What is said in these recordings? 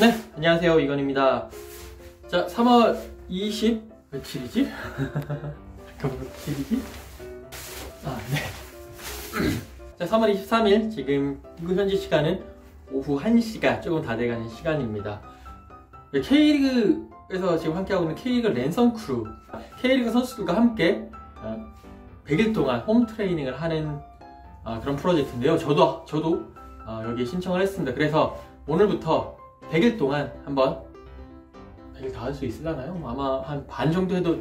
네, 안녕하세요. 이건입니다. 자, 3월 20 며칠이지? 잠깐만, 며칠이지? 아, 네. 자, 3월 23일 지금 한국 현지 시간은 오후 1시가 조금 다 돼가는 시간입니다. 네, K리그에서 지금 함께하고 있는 K리그 랜선 크루 K리그 선수들과 함께 100일 동안 홈 트레이닝을 하는 아, 그런 프로젝트인데요. 저도 저도 어, 여기에 신청을 했습니다. 그래서 오늘부터 100일 동안 한번 100일 다 할 수 있으려나요? 아마 한 반 정도 해도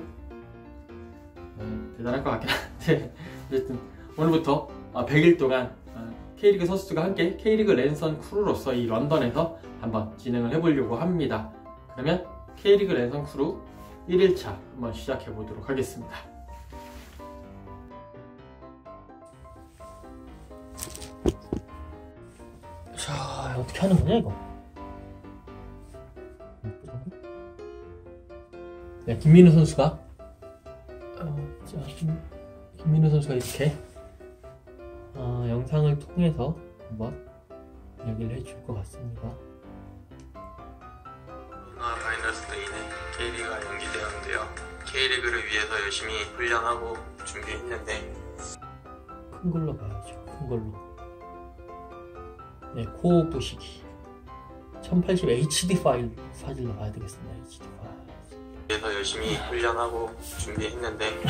네, 대단할 것 같긴 한데 어쨌든 오늘부터 100일 동안 어, K리그 선수들과 함께 K리그 랜선 크루로서 이 런던에서 한번 진행을 해보려고 합니다. 그러면 K리그 랜선 크루 1일차 한번 시작해 보도록 하겠습니다. 자, 어떻게 하는 거냐 이거? 네, 김민우 선수가 어, 자, 김, 김민우 선수가 이렇게 어, 영상을 통해서 한번 얘기를 해줄 것 같습니다. 코로나 바이러스로 인해 K리그가 연기되었는데요. K리그를 위해서 열심히 훈련하고 준비했는데 큰 걸로 봐야죠. 큰 걸로. 네, 코어 보시기. 1080 HD 파일 사진로 봐야 되겠습니다. HD 파일. 위해서 열심히 훈련하고 준비했는데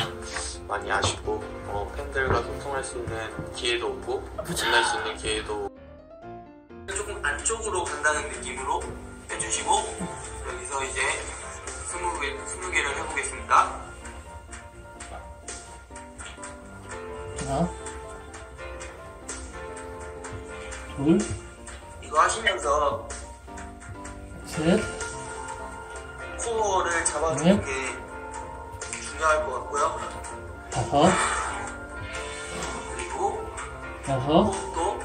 많이 아쉽고 어, 팬들과 소통할 수 있는 기회도 없고 만날 수 있는 기회도 조금 안쪽으로 간다는 느낌으로 해주시고 여기서 이제 20개, 20개를 해보겠습니다. 하나, 둘, 이거 하시면서 셋, 코어를 잡아주는 게 중요할 것 같고요. 다섯, 그리고 여섯, 호흡도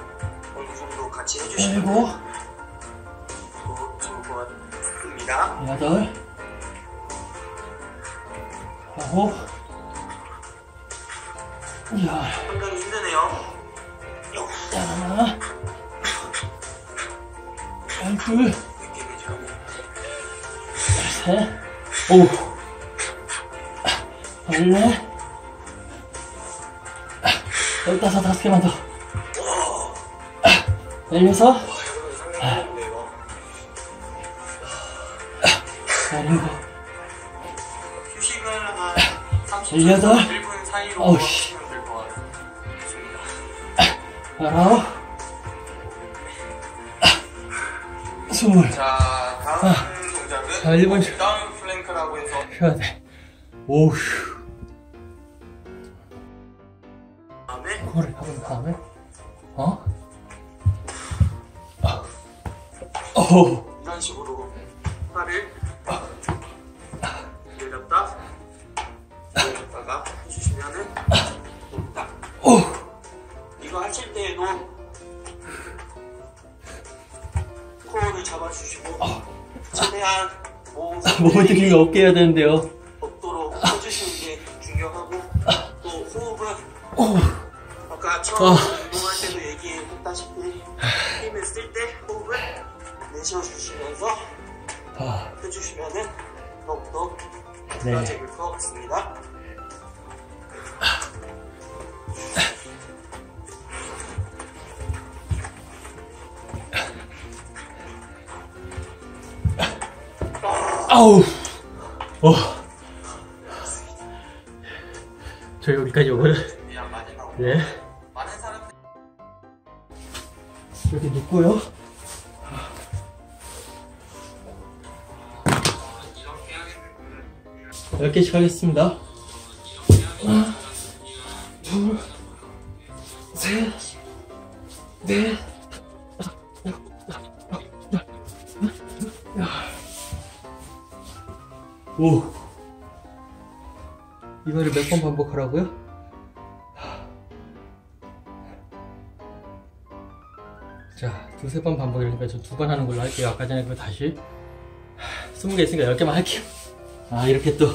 어느 정도 같이 해주시면 일곱, 또 좋을 것 같습니다. 여덟, 아홉, 열, 상당히 힘드네요. 하나, 열둘, 되죠. 셋, 오, 열네, 열다섯, 다섯 개만 더, 열여섯, 상당히 힘드네요. 열일곱, 휴식을 한 30분, 열여덟. 1분 사이로 어우, 씨. 하시면 될것 같습니다. 열아홉, 스물. 자, 다음 자, 일본 시- 다운 플랭크라고 해서 쉬어야 돼. 오휴. 다음에 코를 해본 다음에, 어? 아. 어우. 이런 식으로 팔을 내렸다 내렸다가 해주시면은 됩니다. 오. 이거 하실 때에도 코어를 잡아주시고 최대한 몸 몸을 들리면 없게 해야 되는데요. 없도록 해주시는 게 중요하고 또 호흡은 오. 아까 처음 아. 운동할 때도 얘기했다시피 힘을 쓸 때 호흡을 내쉬어주시면서 아, 해주시면은 더욱더 네. 좋아질 것 같습니다. 아우. 어. 저 여기까지 나오고 네. 여기 눕고요. 이렇게 하겠는데 10개씩 하겠습니다. 하나, 둘, 셋, 넷, 오. 이거를 몇 번 반복하라고요? 자, 두세 번 반복이니까 저 두 번 하는 걸로 할게요. 아까 전에 그 다시 20개 있으니까 10개만 할게요. 아, 이렇게 또.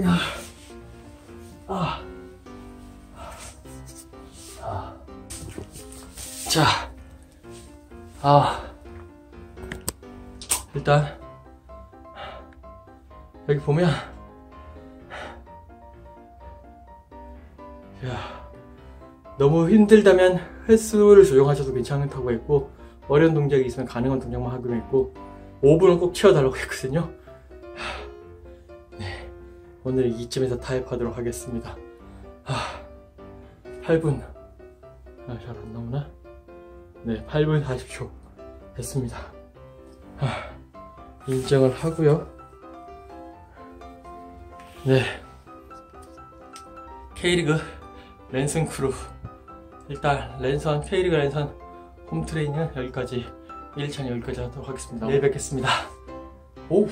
야. 아. 아. 자. 아. 일단 여기 보면 야. 너무 힘들다면 횟수를 조정하셔도 괜찮다고 했고 어려운 동작이 있으면 가능한 동작만 하기로 했고 5분은 꼭 채워달라고 했거든요 네 오늘 이쯤에서 타협하도록 하겠습니다. 아, 8분. 아, 잘 안 나오나? 네 8분 40초 됐습니다. 아, 인정을 하고요. 네. K리그 랜선 크루. 일단 랜선 K리그 랜선 홈 트레이닝은 여기까지. 1차는 여기까지 하도록 하겠습니다. 내일 뵙겠습니다. 오